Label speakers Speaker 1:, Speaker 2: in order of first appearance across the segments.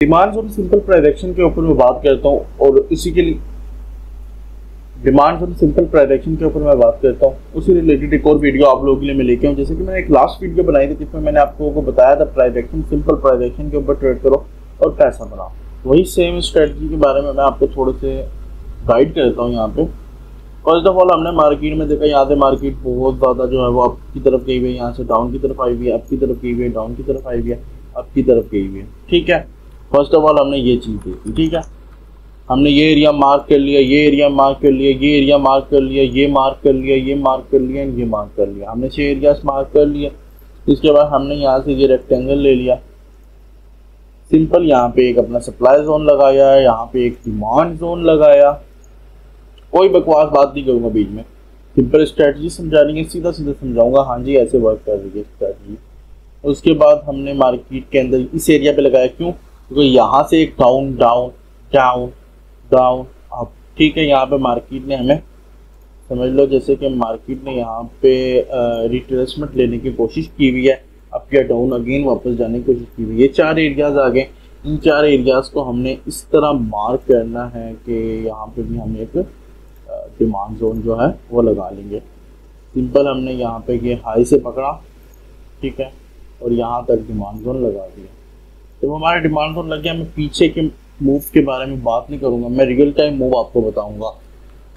Speaker 1: Demands और simple प्राइजेक्शन के ऊपर मैं बात करता हूँ और इसी के लिए डिमांड्स और सिंपल प्राइजेक्शन के ऊपर मैं बात करता हूँ। उसी रिलेटेड एक और वीडियो आप लोगों के लिए मैं लेके आऊँ। जैसे कि मैंने एक लास्ट वीडियो बनाई थी जिसमें मैंने आप लोगों को बताया था प्राइजेक्शन सिंपल प्राइजेक्शन के ऊपर ट्रेड करो और पैसा बनाओ। वही सेम स्ट्रेटजी के बारे में मैं आपको थोड़े से गाइड करता हूँ यहाँ पे। फ़र्स्ट ऑफ़ ऑल हमने मार्केट में देखा, यहाँ से मार्केट बहुत ज़्यादा जो है वो अप की तरफ़ गई हुई है। यहाँ से डाउन की तरफ़ आई हुई है अप की तरफ़ गई हुई है डाउन की तरफ़ आई हुई है अप की तरफ़ गई हुई है। ठीक है? फ़र्स्ट ऑफ़ ऑल हमने ये चीज़ देखी, ठीक है? हमने ये एरिया मार्क कर लिया, ये एरिया मार्क कर लिया, ये एरिया मार्क कर लिया, ये मार्क कर लिया, ये मार्क कर लिया, ये मार्क कर लिया। हमने छः एरियाज़ मार्क कर लिया इसके बाद हमने यहाँ से ये रेक्टेंगल ले लिया। सिंपल यहाँ पे एक अपना सप्लाई जोन लगाया यहाँ पे एक डिमांड जोन लगाया। कोई बकवास बात नहीं करूँगा बीच में। सिंपल स्ट्रेटजी समझानी है सीधा सीधा समझाऊँगा। हाँ जी, ऐसे वर्क कर रही है स्ट्रेटजी उसके बाद हमने मार्केट के अंदर इस एरिया पे लगाया। क्यों? क्योंकि यहाँ से एक down down down down up ठीक है, यहाँ पे मार्केट ने हमें, समझ लो, जैसे कि मार्केट ने यहाँ पे रिट्रेसमेंट लेने की कोशिश की हुई है अप या डाउन अगेन वापस जाने की कोशिश की हुई है? चार एरियाज़ आ गए। इन चार एरियाज़ को हमने इस तरह मार्क करना है कि यहाँ पे भी हम एक डिमांड जोन जो है, वो लगा लेंगे। सिंपल हमने यहाँ पे ये हाई से पकड़ा, ठीक है, और यहाँ तक डिमांड जोन लगा दिया। जब हमारे डिमांड जोन लग गया मैं पीछे के मूव के बारे में बात नहीं करूँगा। मैं रियल टाइम मूव आपको बताऊँगा।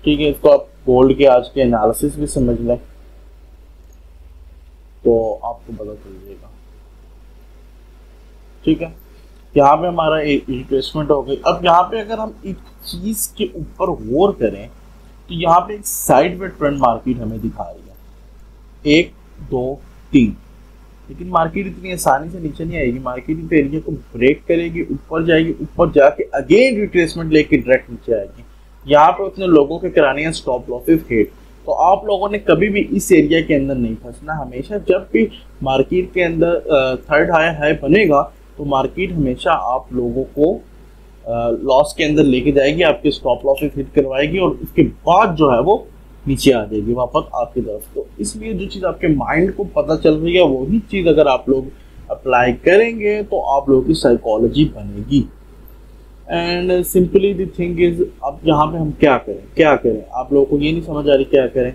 Speaker 1: ठीक है, इसको आप गोल्ड के आज के एनालिसिस भी समझ लें। तो आपको पता चल जाएगा। ठीक है? यहाँ पे हमारा रिप्लेसमेंट हो गई। अब यहाँ पे अगर हम एक चीज़ के ऊपर गौर करें तो यहाँ पे एक साइड वे ट्रेंड मार्केट हमें दिखा रही है। एक, दो, तीन। लेकिन मार्केट इतनी आसानी से नीचे नहीं आएगी। मार्केट इन एरिया को ब्रेक करेगी, ऊपर जाएगी, ऊपर जाके अगेन रिट्रेसमेंट लेके डायरेक्ट नीचे आएगी। यहाँ पे उतने लोगों के कराने हैं स्टॉप लॉसेस हेट तो आप लोगों ने कभी भी इस एरिया के अंदर नहीं फंसना। हमेशा जब भी मार्केट के अंदर थर्ड हाई हाई बनेगा तो मार्केट हमेशा आप लोगों को लॉस के अंदर लेके जाएगी, आपके स्टॉप लॉसेस हिट करवाएगी और उसके बाद जो है वो नीचे आ जाएगी वापस आपकी तरफ़। तो इसलिए जो चीज़ आपके माइंड को पता चल रही है, वही चीज़ अगर आप लोग अप्लाई करेंगे तो आप लोगों की साइकोलॉजी बनेगी। And simply the thing is अब यहाँ पे हम क्या करें? क्या करें? आप लोगों को ये नहीं समझ आ रही क्या करें?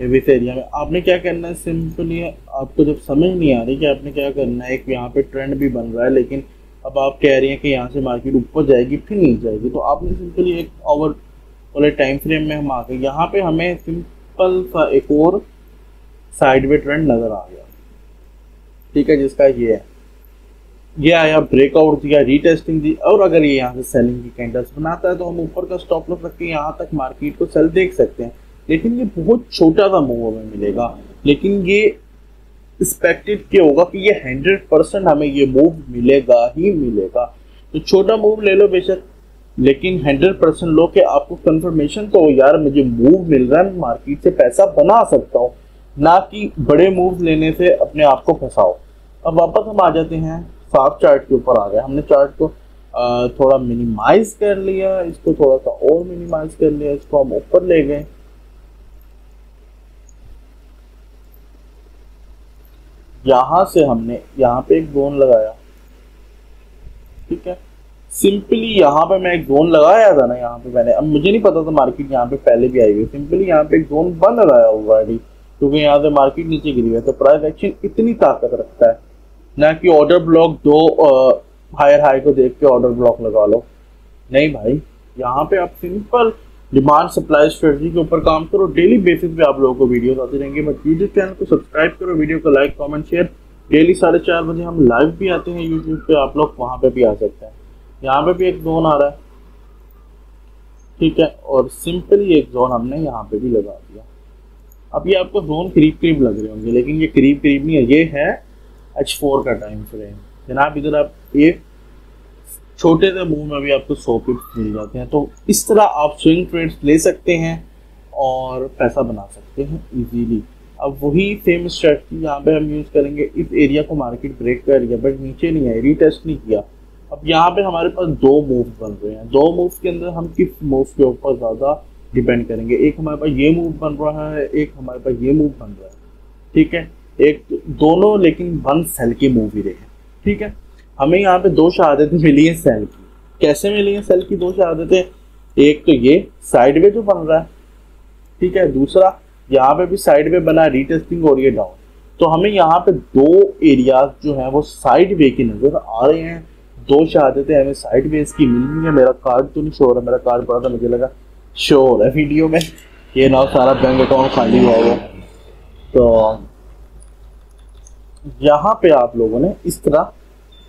Speaker 1: इस एरिया में आपने क्या करना है? सिंपली आपको जब समझ नहीं आ रही कि आपने क्या करना है, एक यहाँ पे ट्रेंड भी बन रहा है, लेकिन अब आप कह रही हैं कि यहाँ से मार्केट ऊपर जाएगी, फिर नहीं जाएगी। तो आपने सिंपली एक ओवर वाले टाइम फ्रेम में हम आ गए। यहाँ पे हमें सिंपल सा एक और साइड ट्रेंड नज़र आ गया। ठीक है, जिसका ये है। ये आया ब्रेकआउट दिया रीटेस्टिंग दी। और अगर ये यहाँ से सेलिंग की कैंडल्स बनाता है तो हम ऊपर का स्टॉप लॉस रख के यहाँ तक मार्केट को सेल देख सकते हैं। लेकिन ये बहुत छोटा सा मूव हमें मिलेगा। लेकिन ये एक्सपेक्टेड क्या होगा कि ये हंड्रेड परसेंट हमें ये मूव मिलेगा ही मिलेगा। तो छोटा मूव ले लो बेशक। लेकिन हंड्रेड परसेंट लो के आपको कंफर्मेशन तो यार मुझे मूव मिल रहा है मार्केट से पैसा बना सकता हूँ, ना कि बड़े मूव लेने से अपने आप को फंसाओ। अब वापस हम आ जाते हैं साफ़ चार्ट के ऊपर आ गए। हमने चार्ट को थोड़ा मिनिमाइज कर लिया, इसको थोड़ा सा और मिनिमाइज कर लिया, इसको हम ऊपर ले गए। यहाँ से हमने, यहाँ पे एक जोन लगाया। ठीक है? सिंपली यहाँ पे मैं एक जोन लगाया था ना यहाँ पे मैंने। अब मुझे नहीं पता था मार्केट यहाँ पे पहले भी आई हुई सिंपली यहाँ पे एक जोन बन रहा है क्योंकि यहाँ से मार्केट नीचे गिरी है। तो प्राइस एक्शन इतनी ताकत रखता है। ना कि ऑर्डर ब्लॉक दो हायर हाई को देख के ऑर्डर ब्लॉक लगा लो। नहीं भाई, यहाँ पे आप सिंपल डिमांड सप्लाई स्ट्रेटजी के ऊपर काम करो। डेली बेसिस पे आप लोगों को वीडियोस आते रहेंगे। बट यूट्यूब चैनल को सब्सक्राइब करो वीडियो को लाइक कमेंट शेयर डेली साढ़े चार बजे हम लाइव भी आते हैं यूट्यूब पे। आप लोग वहाँ पे भी आ सकते हैं। यहाँ पे भी एक जोन आ रहा है। ठीक है, और सिंपली एक जोन हमने यहाँ पे भी लगा दिया। अब ये आपको जोन करीब करीब लग रहे होंगे, लेकिन ये करीब करीब नहीं है, ये है एच फोर का टाइम फ्रेम जनाब, इधर आप एक छोटे से मूव में भी आपको सौ पिप्स मिल जाते हैं तो इस तरह आप स्विंग ट्रेड्स ले सकते हैं और पैसा बना सकते हैं इजीली अब वही सेम स्ट्रेटजी यहाँ पे हम यूज़ करेंगे। इस एरिया को मार्केट ब्रेक कर दिया बट नीचे नहीं है रीटेस्ट नहीं किया। अब यहाँ पे हमारे पास दो मूव बन रहे हैं। दो मूव के अंदर हम किस मूव के ऊपर ज़्यादा डिपेंड करेंगे? एक हमारे पास ये मूव बन रहा है, एक हमारे पास ये मूव बन रहा है। ठीक है? एक दोनों, लेकिन वन सेल के मूव ही रहे ठीक है? हमें यहाँ पे दो शहादतें मिली हैं सेल की। कैसे मिली हैं सेल की दो शहादतें? एक तो ये साइड वे जो बन रहा है। ठीक है? दूसरा, यहाँ पे भी साइड वे बना रीटेस्टिंग रही है डाउन तो हमें यहाँ पे दो एरियाज़ जो है वो साइड वे की नज़र आ रहे हैं। दो शहादतें हमें साइड वे इसकी मिल रही है। मेरा कार्ड तो नहीं शो रहा, मेरा कार्ड पड़ा था, मुझे लगा शो हो रहा है वीडियो में। ये ना सारा बैंक अकाउंट खाली हुआ हुआ तो यहाँ पे आप लोगों ने इस तरह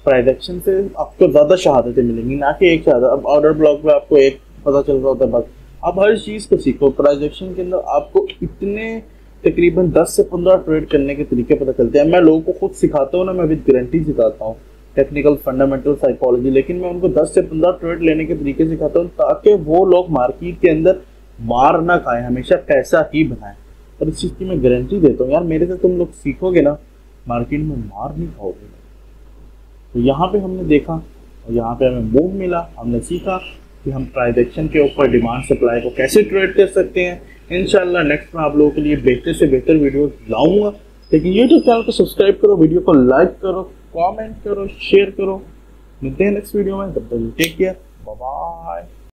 Speaker 1: ट्रांजेक्शन से आपको ज़्यादा शहादतें मिलेंगी, ना कि एक शहादत। अब ऑर्डर ब्लॉक में आपको एक पता चल रहा होता है, बस। अब हर चीज़ को सीखो। ट्रांजेक्शन के अंदर आपको इतने तकरीबन 10 से 15 ट्रेड करने के तरीके पता चलते हैं। मैं लोगों को खुद सिखाता हूँ ना, मैं विद गारंटी सिखाता हूँ। टेक्निकल फंडामेंटल साइकोलॉजी लेकिन मैं उनको 10 से 15 ट्रेड लेने के तरीके सिखाता हूँ ताकि वो लोग मार्केट के अंदर मार ना खाएँ, हमेशा पैसा ही बनाएँ। और इस चीज़ की मैं गारंटी देता हूँ, यार मेरे से तुम लोग सीखोगे ना, मार्केट में मार नहीं खाओगे। तो यहाँ पे हमने देखा, और यहाँ पे हमें मूव मिला, हमने सीखा कि हम ट्रांजेक्शन के ऊपर डिमांड सप्लाई को कैसे ट्रेड कर सकते हैं। इनशाला नेक्स्ट में आप लोगों के लिए बेहतर से बेहतर वीडियो लाऊँगा। लेकिन यूट्यूब चैनल को सब्सक्राइब करो वीडियो को लाइक करो कमेंट करो शेयर करो। मिलते हैं नेक्स्ट वीडियो में, तब तक टेक केयर बाय